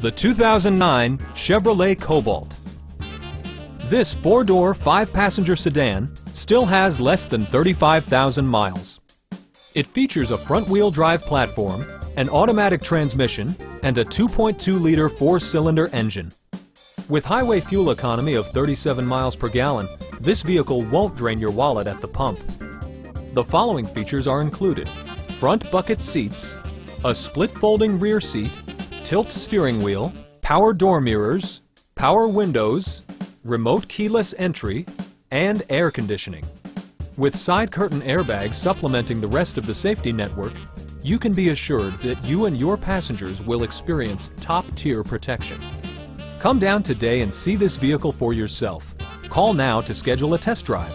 The 2009 Chevrolet Cobalt. This four-door, five-passenger sedan still has less than 35,000 miles. It features a front-wheel drive platform, an automatic transmission, and a 2.2-liter four-cylinder engine. With highway fuel economy of 37 miles per gallon, this vehicle won't drain your wallet at the pump. The following features are included. Front bucket seats, a split folding rear seat, tilt steering wheel, power door mirrors, power windows, remote keyless entry, and air conditioning. With side curtain airbags supplementing the rest of the safety network, you can be assured that you and your passengers will experience top-tier protection. Come down today and see this vehicle for yourself. Call now to schedule a test drive.